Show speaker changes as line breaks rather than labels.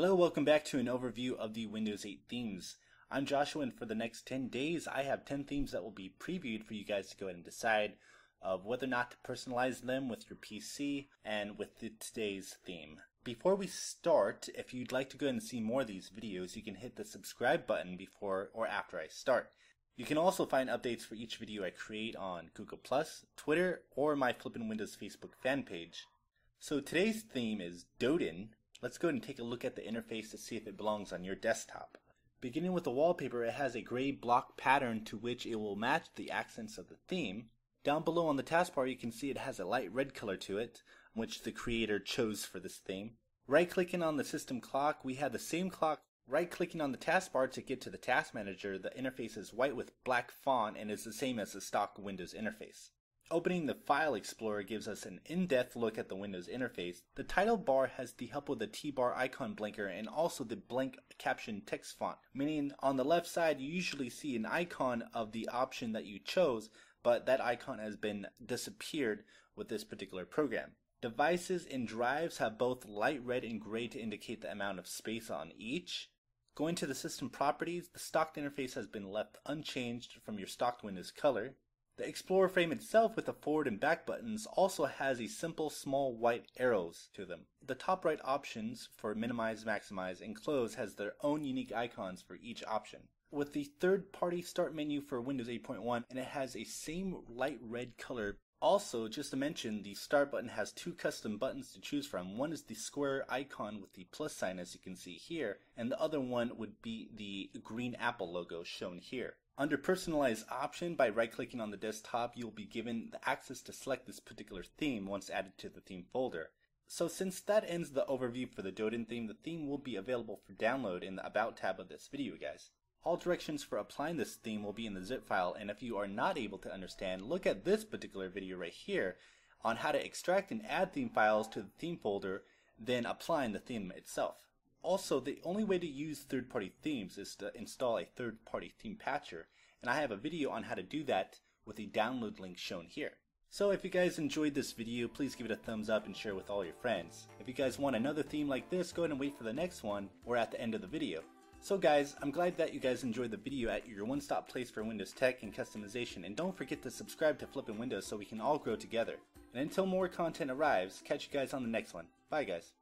Hello, welcome back to an overview of the Windows 8 themes. I'm Joshua and for the next 10 days I have 10 themes that will be previewed for you guys to go ahead and decide of whether or not to personalize them with your PC and with the, today's theme. Before we start, if you'd like to go ahead and see more of these videos, you can hit the subscribe button before or after I start. You can also find updates for each video I create on Google+, Twitter, or my Flippin' Windows Facebook fan page. So today's theme is Doden, Let's go ahead and take a look at the interface to see if it belongs on your desktop. Beginning with the wallpaper, it has a gray block pattern to which it will match the accents of the theme. Down below on the taskbar, you can see it has a light red color to it, which the creator chose for this theme. Right clicking on the system clock, we have the same clock. Right clicking on the taskbar to get to the task manager, the interface is white with black font and is the same as the stock Windows interface. Opening the File Explorer gives us an in-depth look at the Windows interface. The title bar has the help of the T-bar icon blinker and also the blank caption text font, meaning on the left side you usually see an icon of the option that you chose, but that icon has been disappeared with this particular program. Devices and drives have both light red and gray to indicate the amount of space on each. Going to the system properties, the stock interface has been left unchanged from your stock Windows color. The Explorer frame itself with the forward and back buttons also has a simple small white arrows to them. The top right options for minimize, maximize, and close has their own unique icons for each option. With the third party start menu for Windows 8.1 and it has a same light red color also, just to mention, the start button has two custom buttons to choose from. One is the square icon with the plus sign as you can see here, and the other one would be the green apple logo shown here. Under personalized option, by right clicking on the desktop, you'll be given the access to select this particular theme once added to the theme folder. So since that ends the overview for the Doden theme, the theme will be available for download in the About tab of this video, guys. All directions for applying this theme will be in the zip file, and if you are not able to understand, look at this particular video right here on how to extract and add theme files to the theme folder, then applying the theme itself. Also, the only way to use third-party themes is to install a third-party theme patcher, and I have a video on how to do that with the download link shown here. So if you guys enjoyed this video, please give it a thumbs up and share with all your friends. If you guys want another theme like this, go ahead and wait for the next one or at the end of the video. So guys, I'm glad that you guys enjoyed the video at your one-stop place for Windows tech and customization, and don't forget to subscribe to Flippin' Windows so we can all grow together. And until more content arrives, catch you guys on the next one. Bye guys.